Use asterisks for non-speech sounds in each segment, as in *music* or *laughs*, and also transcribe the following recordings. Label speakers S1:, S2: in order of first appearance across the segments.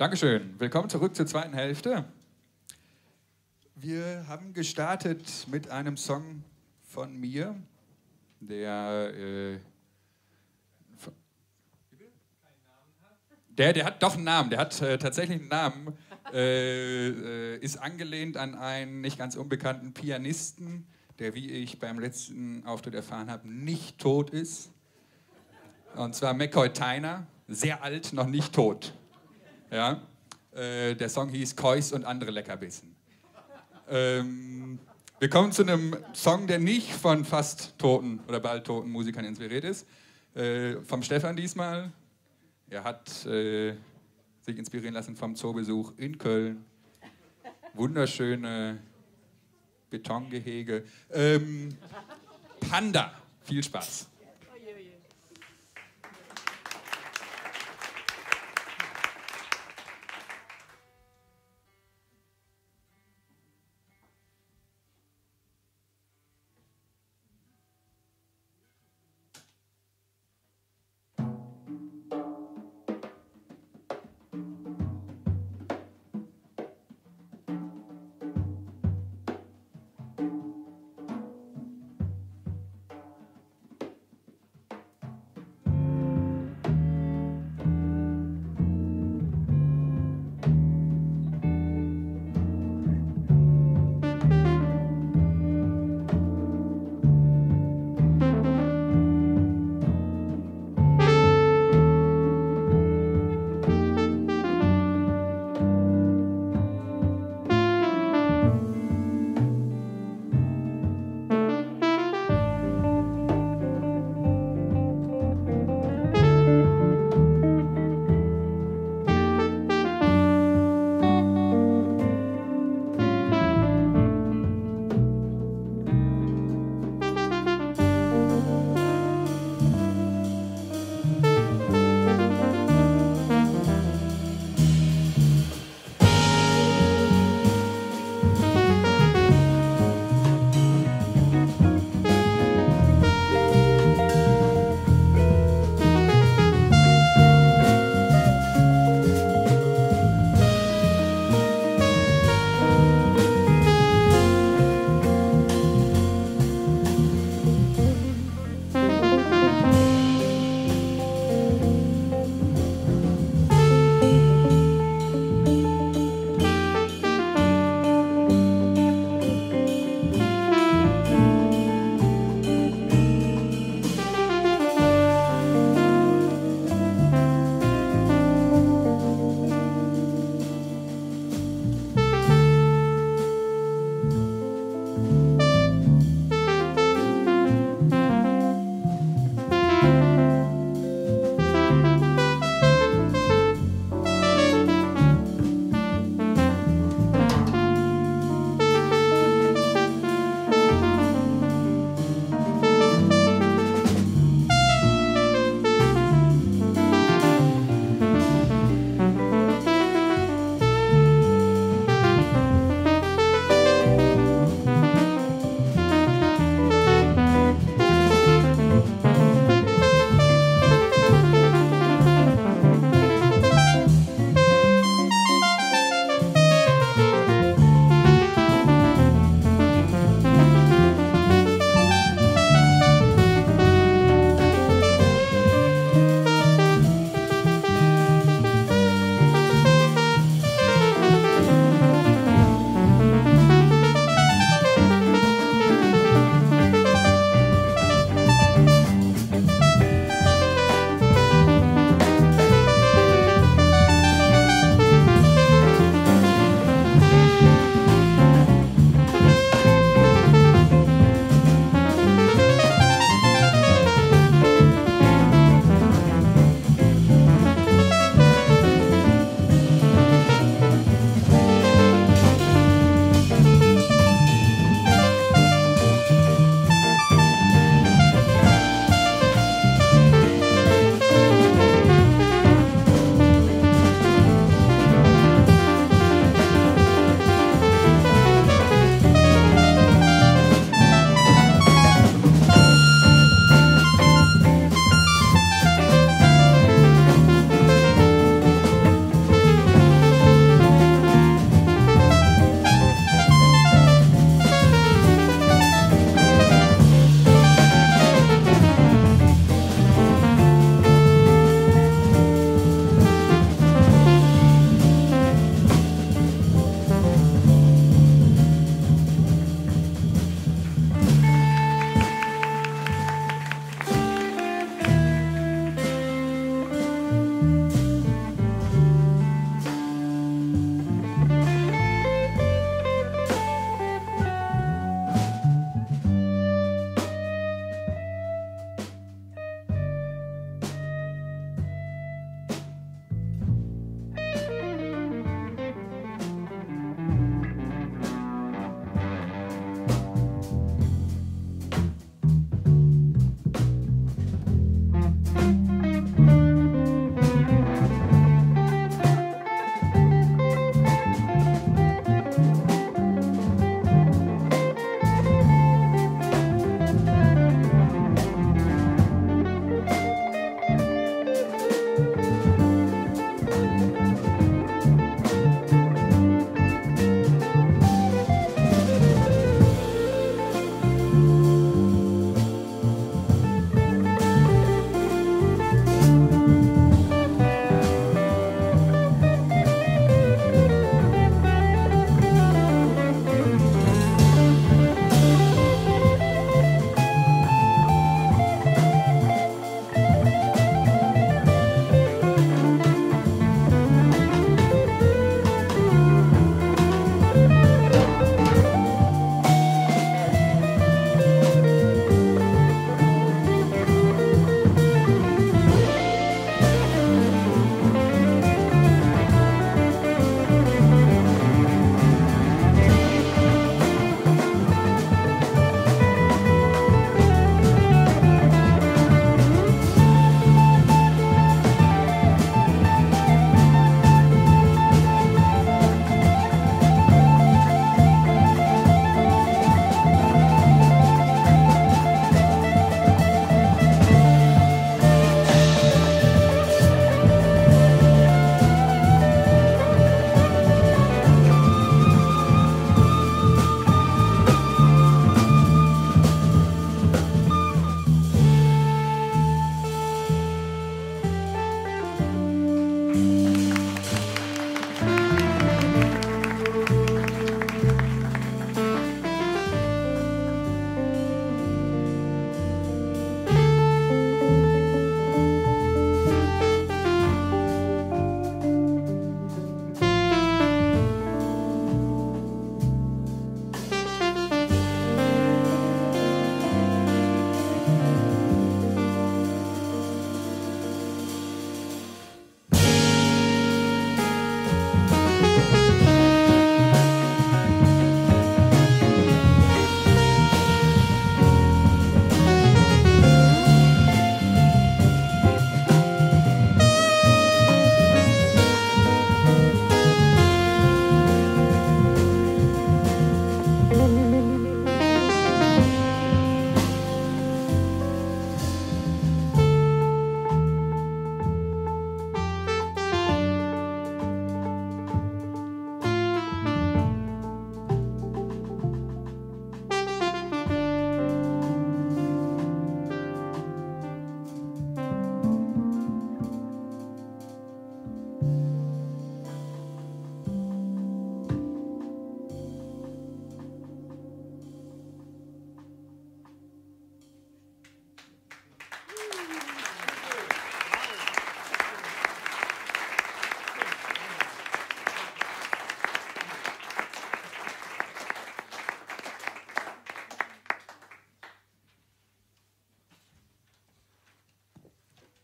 S1: Dankeschön. Willkommen zurück zur zweiten Hälfte. Wir haben gestartet mit einem Song von mir, der. Äh, der, der hat doch einen Namen, der hat äh, tatsächlich einen Namen, äh, äh, ist angelehnt an einen nicht ganz unbekannten Pianisten, der, wie ich beim letzten Auftritt erfahren habe, nicht tot ist. Und zwar McCoy Tyner, sehr alt, noch nicht tot. Ja? Äh, der Song hieß Kois und andere Leckerbissen. Ähm, wir kommen zu einem Song, der nicht von fast toten oder bald toten Musikern inspiriert ist. Äh, vom Stefan diesmal. Er hat äh, sich inspirieren lassen vom Zoobesuch in Köln. Wunderschöne Betongehege. Ähm, Panda. Viel Spaß.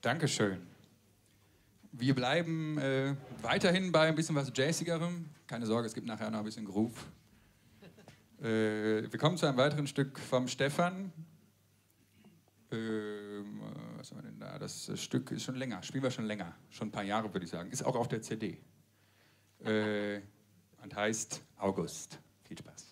S1: Dankeschön. Wir bleiben äh, weiterhin bei ein bisschen was Jazzigerem. Keine Sorge, es gibt nachher noch ein bisschen Groove. Äh, wir kommen zu einem weiteren Stück vom Stefan. Ähm, was haben wir denn da? Das Stück ist schon länger, spielen wir schon länger, schon ein paar Jahre würde ich sagen. Ist auch auf der CD. Äh, und heißt August. Viel Spaß.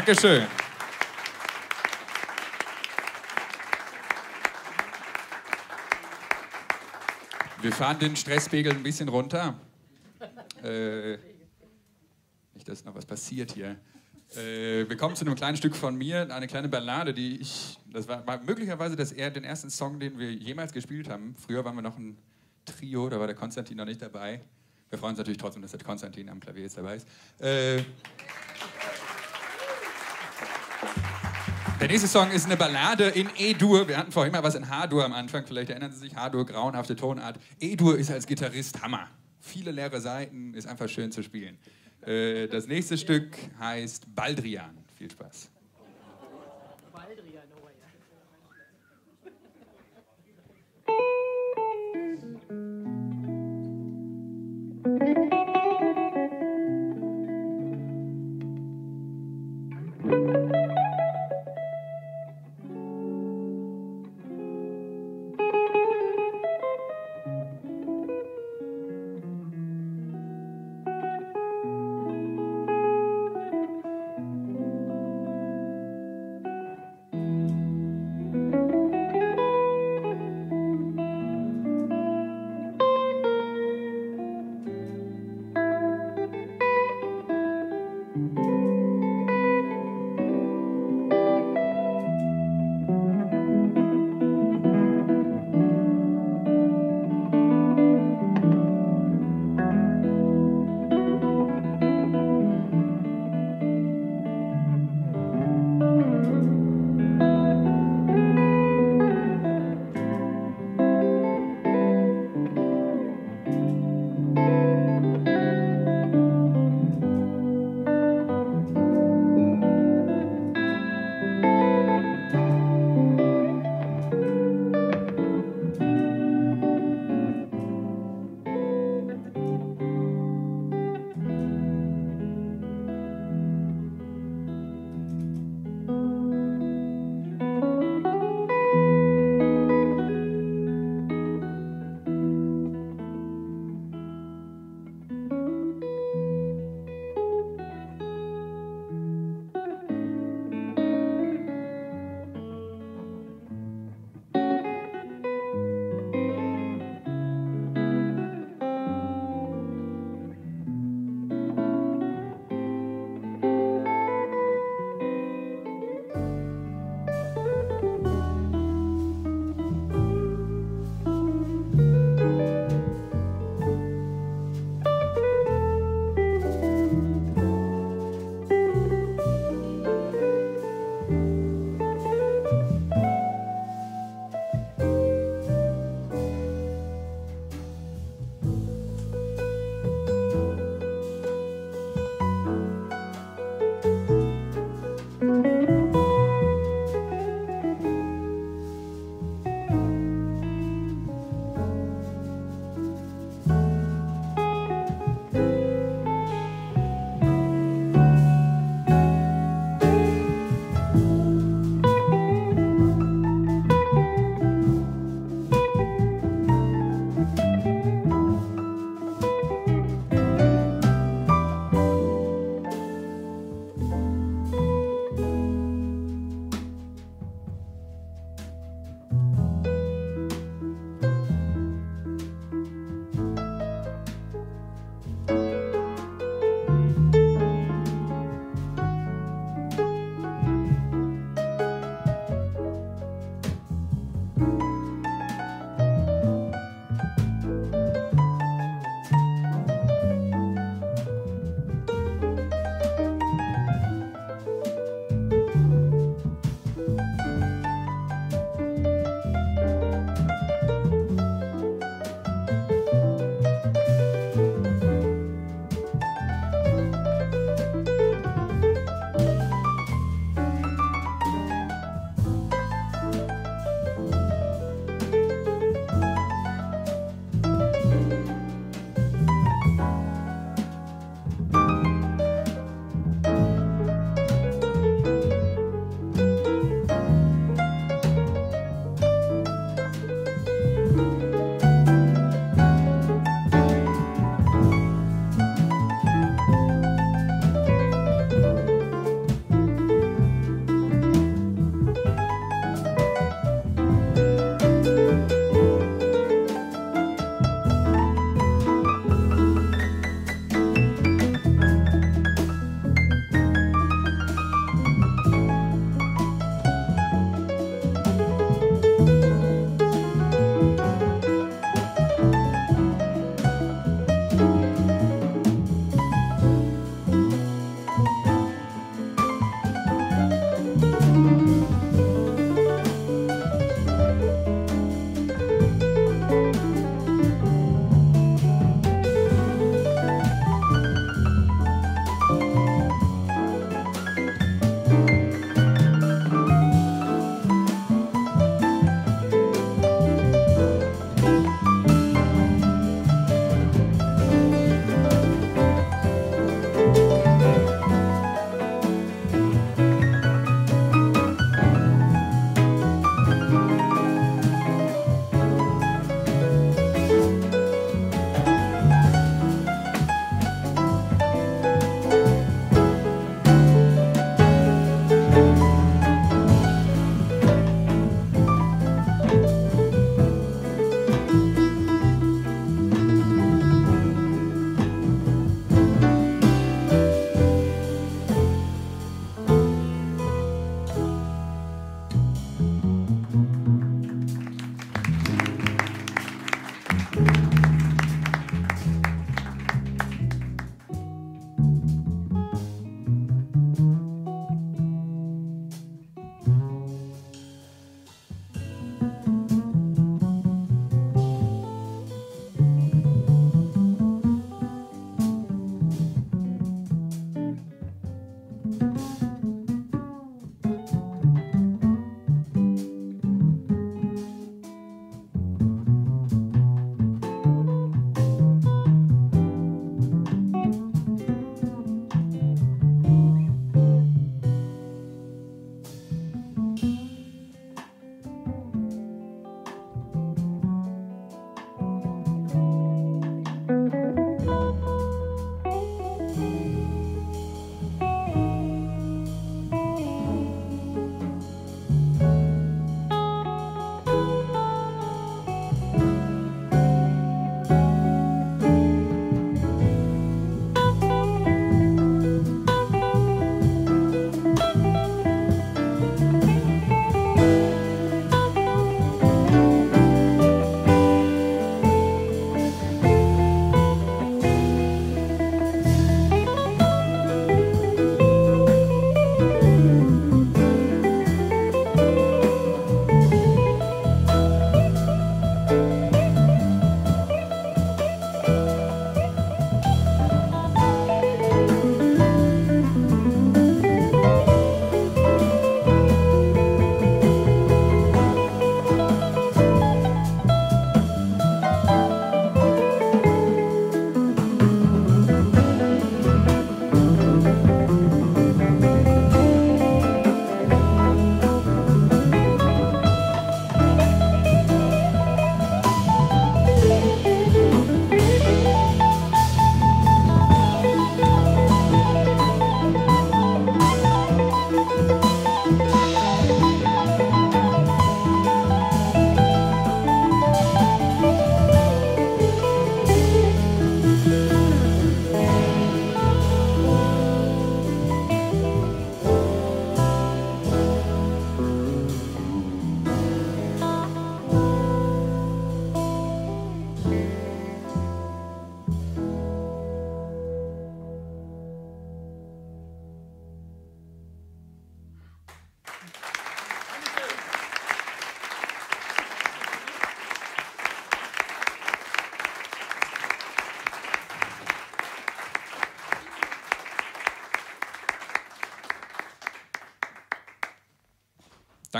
S1: Dankeschön. Wir fahren den Stresspegel ein bisschen runter. Äh, nicht, dass noch was passiert hier. Äh, wir kommen zu einem kleinen Stück von mir, eine kleine Ballade, die ich, das war, war möglicherweise das, eher den ersten Song, den wir jemals gespielt haben. Früher waren wir noch ein Trio, da war der Konstantin noch nicht dabei. Wir freuen uns natürlich trotzdem, dass der Konstantin am Klavier jetzt dabei ist. Äh, der nächste Song ist eine Ballade in E-Dur. Wir hatten vorhin mal was in H-Dur am Anfang. Vielleicht erinnern Sie sich, H-Dur, grauenhafte Tonart. E-Dur ist als Gitarrist Hammer. Viele leere Seiten, ist einfach schön zu spielen. Äh, das nächste Stück heißt Baldrian. Viel Spaß. Baldrian, oh ja.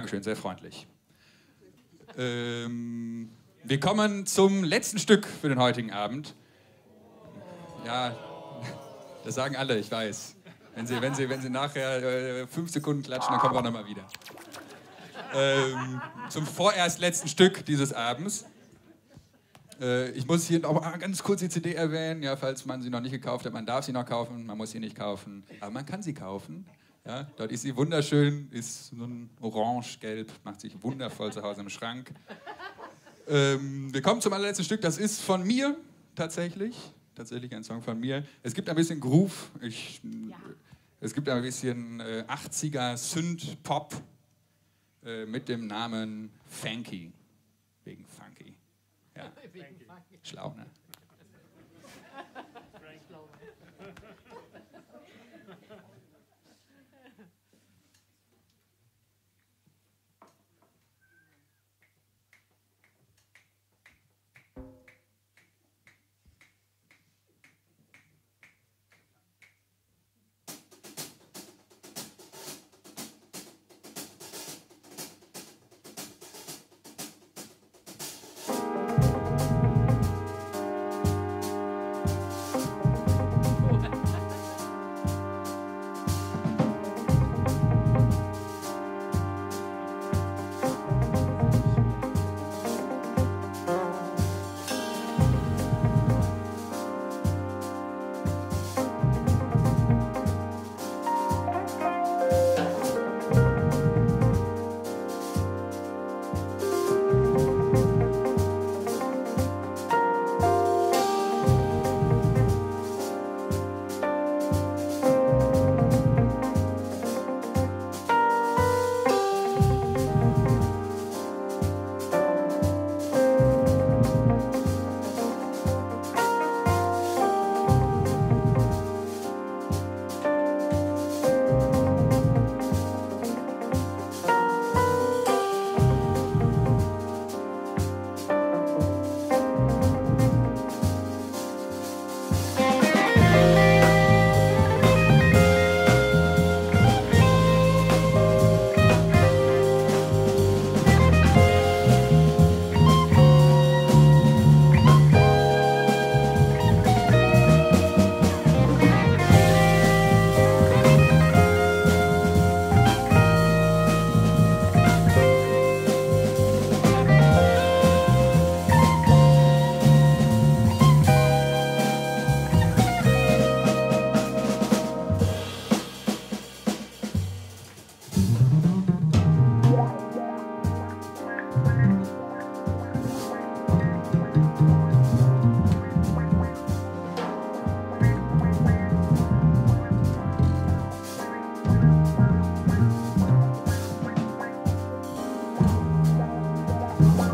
S1: Dankeschön, sehr freundlich. Ähm, wir kommen zum letzten Stück für den heutigen Abend. Ja, *laughs* das sagen alle, ich weiß. Wenn Sie, wenn Sie, wenn Sie nachher äh, fünf Sekunden klatschen, dann kommen wir nochmal wieder. Ähm, zum vorerst letzten Stück dieses Abends. Äh, ich muss hier noch ganz kurz die CD erwähnen, ja, falls man sie noch nicht gekauft hat. Man darf sie noch kaufen, man muss sie nicht kaufen, aber man kann sie kaufen. Ja, dort ist sie wunderschön, ist so ein orange-gelb, macht sich wundervoll zu Hause im Schrank. Ähm, wir kommen zum allerletzten Stück, das ist von mir tatsächlich. Tatsächlich ein Song von mir. Es gibt ein bisschen Groove, ich, ja. es gibt ein bisschen äh, 80er Synth-Pop äh, mit dem Namen Funky. Wegen Funky. Ja. *laughs* Schlau, ne? Bye.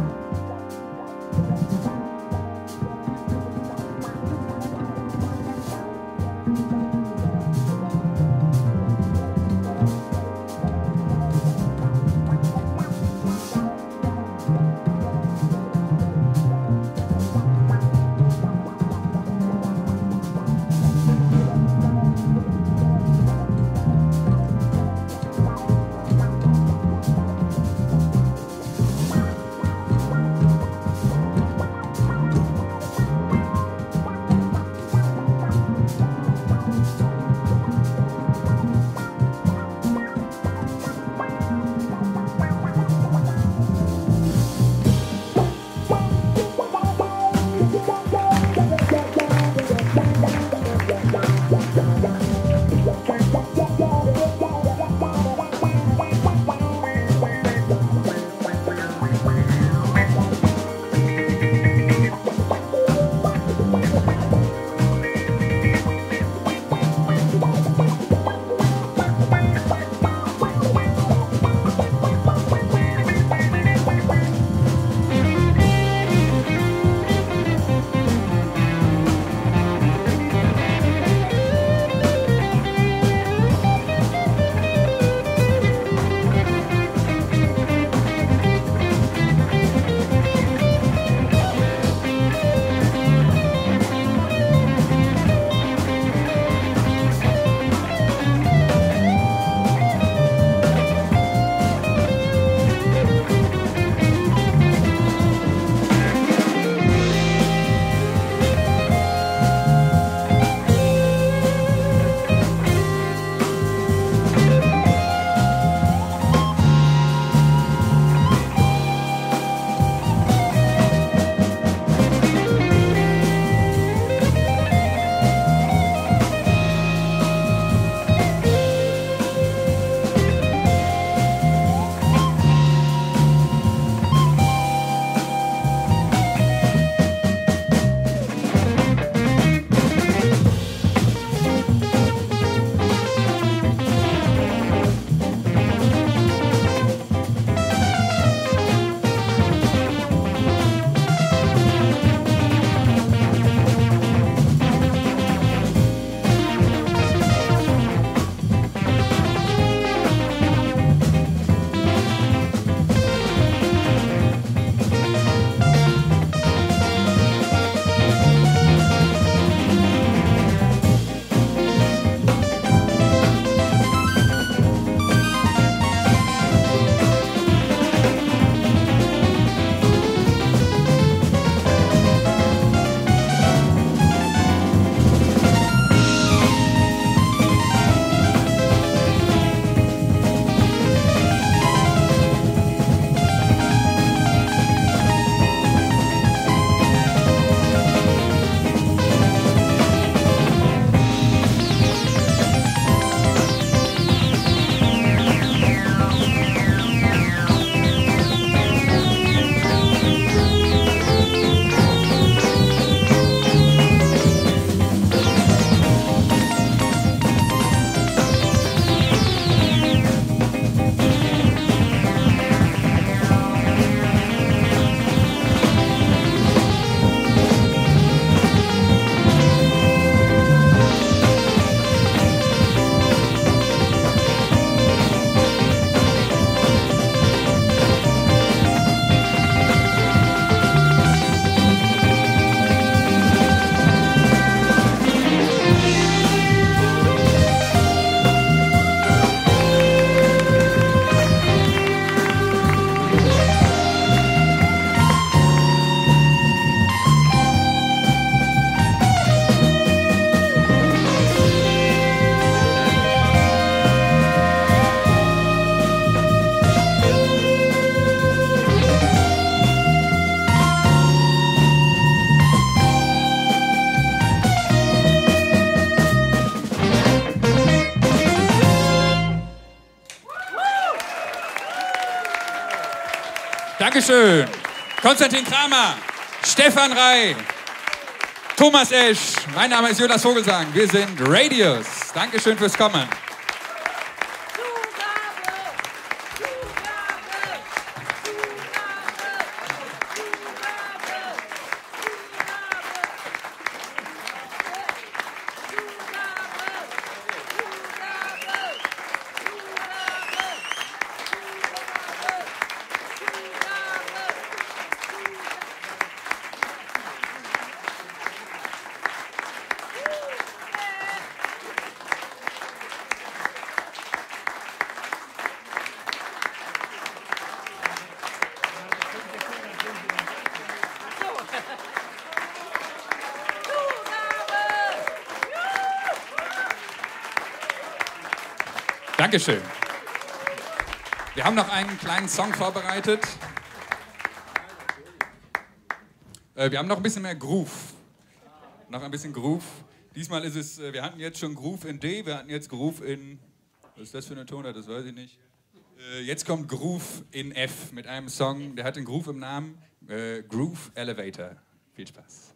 S1: Dankeschön. Konstantin Kramer, Stefan Rey, Thomas Esch. Mein Name ist Jonas Vogelsang. Wir sind Radius. Dankeschön fürs Kommen. Dankeschön. Wir haben noch einen kleinen Song vorbereitet. Äh, wir haben noch ein bisschen mehr Groove. Noch ein bisschen Groove. Diesmal ist es, äh, wir hatten jetzt schon Groove in D, wir hatten jetzt Groove in, was ist das für eine Tonart, das weiß ich nicht. Äh, jetzt kommt Groove in F mit einem Song, der hat den Groove im Namen, Groove Elevator. Viel Spaß.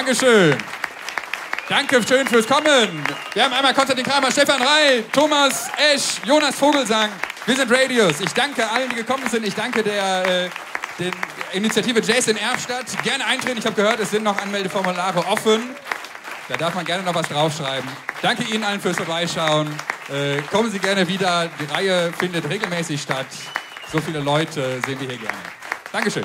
S1: Dankeschön. Danke schön fürs Kommen. Wir haben einmal Konstantin Kramer, Stefan Rey, Thomas Esch, Jonas Vogelsang. Wir sind Radios. Ich danke allen, die gekommen sind. Ich danke der, äh, der Initiative Jazz in Erfstadt. Gerne eintreten. Ich habe gehört, es sind noch Anmeldeformulare offen. Da darf man gerne noch was draufschreiben. Danke Ihnen allen fürs Vorbeischauen. Äh, kommen Sie gerne wieder. Die Reihe findet regelmäßig statt. So viele Leute sehen wir hier gerne. Dankeschön.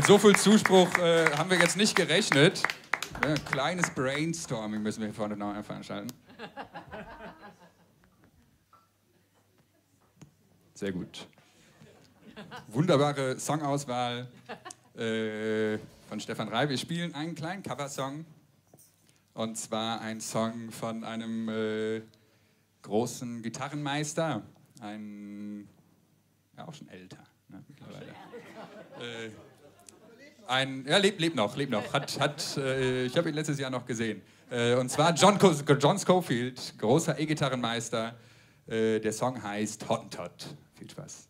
S1: Mit so viel Zuspruch äh, haben wir jetzt nicht gerechnet. Ja, kleines Brainstorming müssen wir hier vorne noch veranstalten. Sehr gut. Wunderbare Songauswahl äh, von Stefan Rey. Wir spielen einen kleinen Coversong. Und zwar ein Song von einem äh, großen Gitarrenmeister. Ein, ja auch schon älter ne, mittlerweile. Äh, ein, ja, lebt, lebt noch, lebt noch. Hat, hat, äh, ich habe ihn letztes Jahr noch gesehen. Äh, und zwar John, John Schofield, großer E-Gitarrenmeister. Äh, der Song heißt Hottentot. Viel Spaß.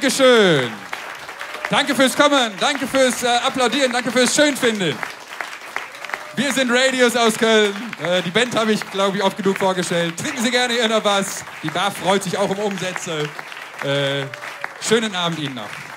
S1: Dankeschön. Danke fürs Kommen, danke fürs äh, Applaudieren, danke fürs Schönfinden. Wir sind Radios aus Köln. Äh, die Band habe ich, glaube ich, oft genug vorgestellt. Trinken Sie gerne Ihr noch was. Die Bar freut sich auch um Umsätze. Äh, schönen Abend Ihnen noch.